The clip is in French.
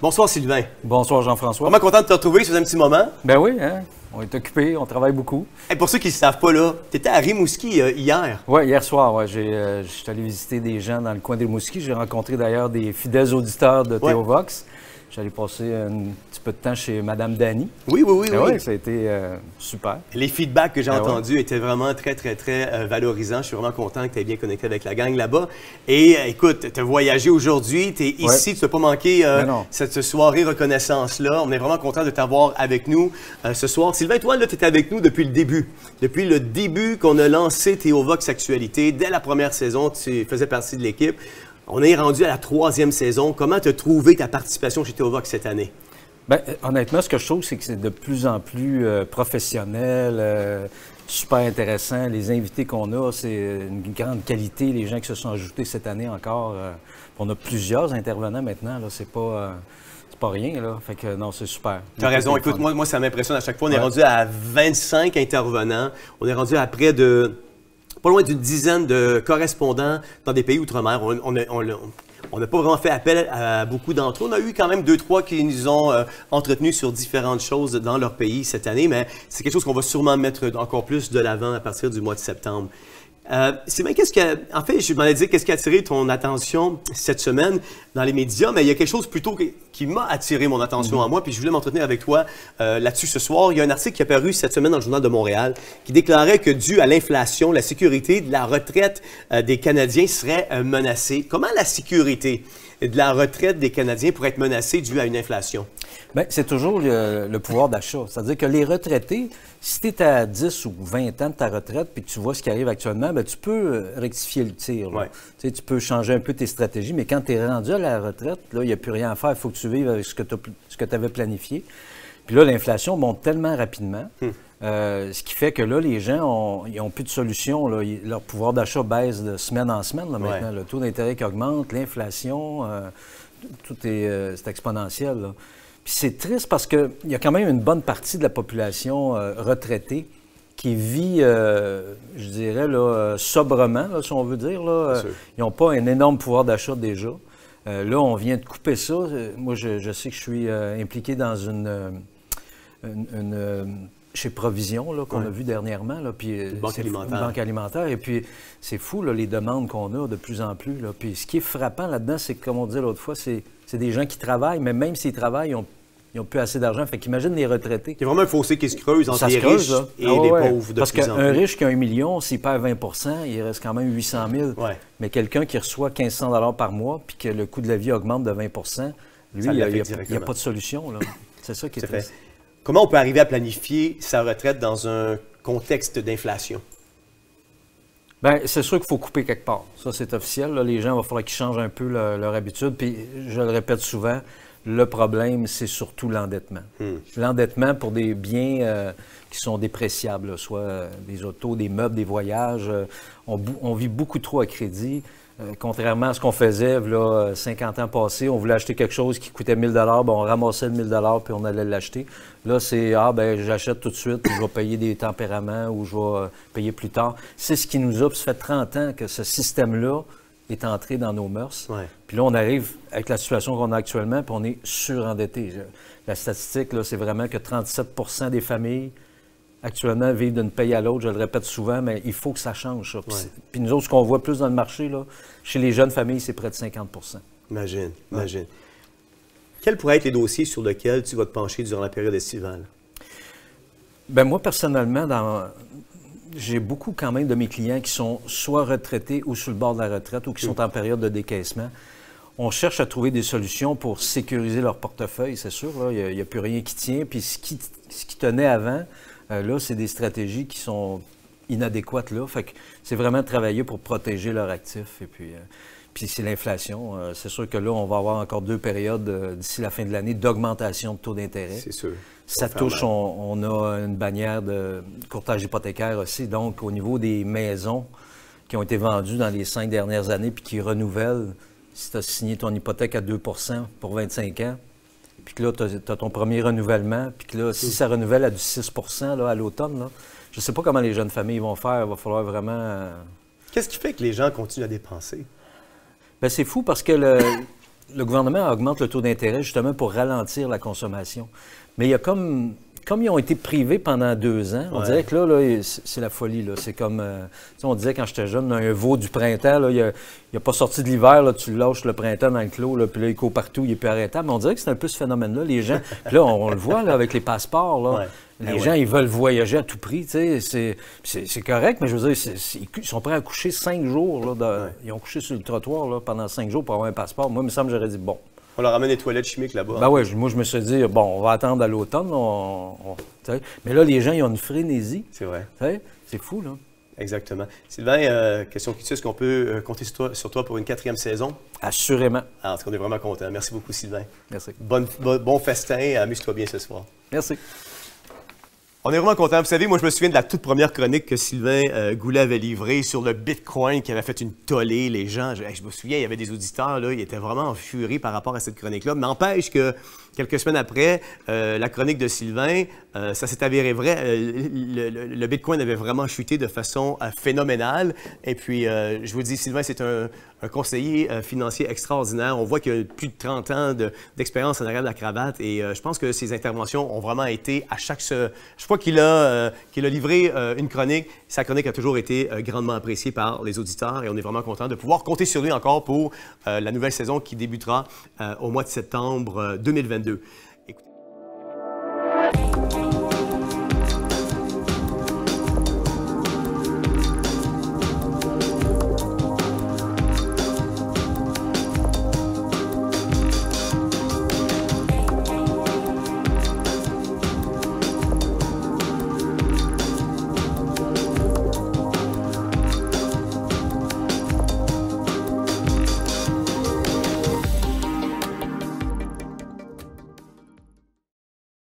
Bonsoir Sylvain. Bonsoir Jean-François. Vraiment content de te retrouver, ça un petit moment. Ben oui, hein? on est occupé, on travaille beaucoup. Et pour ceux qui ne savent pas, là, tu étais à Rimouski euh, hier. Oui, hier soir, ouais, j'ai, euh, j'étais allé visiter des gens dans le coin des Rimouski. J'ai rencontré d'ailleurs des fidèles auditeurs de Ouais. Théovox. J'allais passer un petit peu de temps chez Madame Dany. Oui, oui, oui, oui. ça a été euh, super. Les feedbacks que j'ai Ah ouais. entendus étaient vraiment très, très, très euh, valorisants. Je suis vraiment content que tu aies bien connecté avec la gang là-bas. Et euh, écoute, tu as voyagé aujourd'hui, tu es ici, tu n'as pas manqué Ben cette soirée reconnaissance-là. On est vraiment content de t'avoir avec nous ce soir. Sylvain, toi, tu étais avec nous depuis le début. Depuis le début qu'on a lancé Théovox Actualité, dès la première saison, tu faisais partie de l'équipe. On est rendu à la troisième saison. Comment tu as trouvé ta participation chez Théovox cette année? Ben, euh, honnêtement, ce que je trouve, c'est que c'est de plus en plus euh, professionnel, euh, super intéressant. Les invités qu'on a, c'est une grande qualité. Les gens qui se sont ajoutés cette année encore. euh, on a plusieurs intervenants maintenant. Là, c'est pas, pas rien. Là. Fait que non, c'est super. Tu as raison. Écoute, moi, moi, ça m'impressionne à chaque fois. On est rendu à 25 intervenants. On est rendu à près de loin d'une dizaine de correspondants dans des pays outre-mer. On a- n'a pas vraiment fait appel à beaucoup d'entre eux. On a eu quand même deux, trois qui nous ont euh, entretenus sur différentes choses dans leur pays cette année, mais c'est quelque chose qu'on va sûrement mettre encore plus de l'avant à partir du mois de septembre. Euh, Sylvain, qu'est-ce que, en fait, je m'en ai dit, qu'est-ce qui a attiré ton attention cette semaine? Dans les médias, mais il y a quelque chose plutôt qui, qui m'a attiré mon attention à moi, puis je voulais m'entretenir avec toi euh, là-dessus ce soir. Il y a un article qui est apparu cette semaine dans le Journal de Montréal qui déclarait que dû à l'inflation, la sécurité de la retraite euh, des Canadiens serait euh, menacée. Comment la sécurité de la retraite des Canadiens pourrait être menacée due à une inflation? Bien, c'est toujours le, le pouvoir d'achat. C'est-à-dire que les retraités, si tu es à 10 ou 20 ans de ta retraite puis que tu vois ce qui arrive actuellement, bien, tu peux rectifier le tir. Ouais. Tu sais, tu peux changer un peu tes stratégies, mais quand tu es rendu à la retraite, là, il n'y a plus rien à faire. Il faut que tu vives avec ce que tu avais planifié. Puis là, l'inflation monte tellement rapidement, euh, ce qui fait que là, les gens ont, ils ont plus de solution. là. Leur pouvoir d'achat baisse de semaine en semaine là, maintenant. Ouais. Le taux d'intérêt qui augmente, l'inflation, euh, tout est, euh, exponentiel. là. Puis c'est triste parce qu'il y a quand même une bonne partie de la population euh, retraitée qui vit, euh, je dirais, là, sobrement, là, si on veut dire. Là. Ils n'ont pas un énorme pouvoir d'achat déjà. Euh, là, on vient de couper ça. Euh, Moi, je, je sais que je suis euh, impliqué dans une, une- une, chez Provision, là, qu'on Ouais. a vu dernièrement. Là, puis, euh, banque alimentaire. Une banque alimentaire. Et puis, c'est fou, là, les demandes qu'on a de plus en plus. Là. Puis, ce qui est frappant là-dedans, c'est que, comme on disait l'autre fois, c'est c'est des gens qui travaillent, mais même s'ils travaillent, ils ils ont plus assez d'argent. Fait qu'imagine les retraités. Il y a vraiment un fossé qui se creuse entre Ça les creuse, riches là. et Ah les ouais. pauvres de Parce qu'un riche qui a un million, s'il perd 20% il reste quand même 800 000. Ouais. Mais quelqu'un qui reçoit 1500 par mois puis que le coût de la vie augmente de 20% lui, il n'y a, pas de solution. C'est ça qui est fait. Comment on peut arriver à planifier sa retraite dans un contexte d'inflation? Bien, c'est sûr qu'il faut couper quelque part. Ça, c'est officiel. là. Les gens, il va falloir qu'ils changent un peu leur, leur habitude. Puis, je le répète souvent, le problème, c'est surtout l'endettement. L'endettement pour des biens euh, qui sont dépréciables, soit euh, des autos, des meubles, des voyages. euh, on, vit beaucoup trop à crédit. Contrairement à ce qu'on faisait, là, 50 ans passés, on voulait acheter quelque chose qui coûtait 1000 ben, on ramassait le 1000 puis on allait l'acheter. Là, c'est ah ben j'achète tout de suite, puis je vais payer des tempéraments ou je vais payer plus tard. C'est ce qui nous a, puis ça fait 30 ans que ce système-là est entré dans nos mœurs. Ouais. Puis là, on arrive avec la situation qu'on a actuellement, puis on est surendetté. La statistique, c'est vraiment que 37% des familles actuellement vivent d'une paye à l'autre. Je le répète souvent, mais il faut que ça change. ça. Puis, Ouais. c'est- puis nous autres, ce qu'on voit plus dans le marché, là, chez les jeunes familles, c'est près de 50% Imagine, imagine. Quels pourraient être les dossiers sur lesquels tu vas te pencher durant la période estivale? Ben moi, personnellement, dans... j'ai beaucoup quand même de mes clients qui sont soit retraités ou sur le bord de la retraite ou qui sont en période de décaissement. On cherche à trouver des solutions pour sécuriser leur portefeuille, c'est sûr. Il n'y a, plus rien qui tient. Puis ce qui, tenait avant, euh, là, c'est des stratégies qui sont inadéquates là. Fait que c'est vraiment travailler pour protéger leurs actifs. Et puis, euh, puis c'est l'inflation. Euh, c'est sûr que là, on va avoir encore deux périodes d'ici la fin de l'année d'augmentation de taux d'intérêt. C'est sûr. Ça touche, on, on a une bannière de courtage hypothécaire aussi. Donc, au niveau des maisons qui ont été vendues dans les cinq dernières années puis qui renouvellent, si tu as signé ton hypothèque à 2% pour 25 ans, puis que là, tu as, ton premier renouvellement, puis que là, si ça renouvelle à du 6 là, à l'automne, je ne sais pas comment les jeunes familles vont faire. Il va falloir vraiment... euh, Qu'est-ce qui fait que les gens continuent à dépenser? Ben, c'est fou parce que le- le gouvernement augmente le taux d'intérêt justement pour ralentir la consommation. Mais il y a comme comme ils ont été privés pendant deux ans, on dirait que là, c'est la folie. Là. C'est comme, euh, on disait quand j'étais jeune, un veau du printemps, là, il n'a pas sorti de l'hiver, tu le lâches le printemps dans le clos, là, puis là, il court partout, il est plus arrêtable. Mais on dirait que c'est un peu ce phénomène-là. Les gens, là, on, le voit là, avec les passeports, là, les ah gens, ils veulent voyager à tout prix. C'est correct, mais je veux dire, ils sont prêts à coucher cinq jours. Là, Ils ont couché sur le trottoir là, pendant cinq jours pour avoir un passeport. Moi, il me semble j'aurais dit, bon, on leur ramène des toilettes chimiques là-bas. Ben oui, moi, je me suis dit, bon, on va attendre à l'automne. mais là, les gens, ils ont une frénésie. C'est vrai. C'est fou, là. Exactement. Sylvain, euh, question qui est-ce qu'on peut euh, compter sur toi, pour une quatrième saison? Assurément. Ah, en tout cas, on est vraiment content. Merci beaucoup, Sylvain. Merci. bon festin. Amuse-toi bien ce soir. Merci. On est vraiment content. Vous savez, moi, je me souviens de la toute première chronique que Sylvain euh, Goulet avait livrée sur le Bitcoin qui avait fait une tollée. Les gens, je, me souviens, il y avait des auditeurs, là, ils étaient vraiment en furie par rapport à cette chronique-là. Mais n'empêche que quelques semaines après, euh, la chronique de Sylvain, euh, ça s'est avéré vrai. le, Bitcoin avait vraiment chuté de façon phénoménale. Et puis, je vous dis, Sylvain, c'est un, un conseiller euh, financier extraordinaire. On voit qu'il a plus de 30 ans d'expérience en arrière de la cravate et euh, je pense que ses interventions ont vraiment été à chaque... Je crois qu'il a, euh, qu'il a livré une chronique. Sa chronique a toujours été grandement appréciée par les auditeurs et on est vraiment content de pouvoir compter sur lui encore pour la nouvelle saison qui débutera au mois de septembre 2022.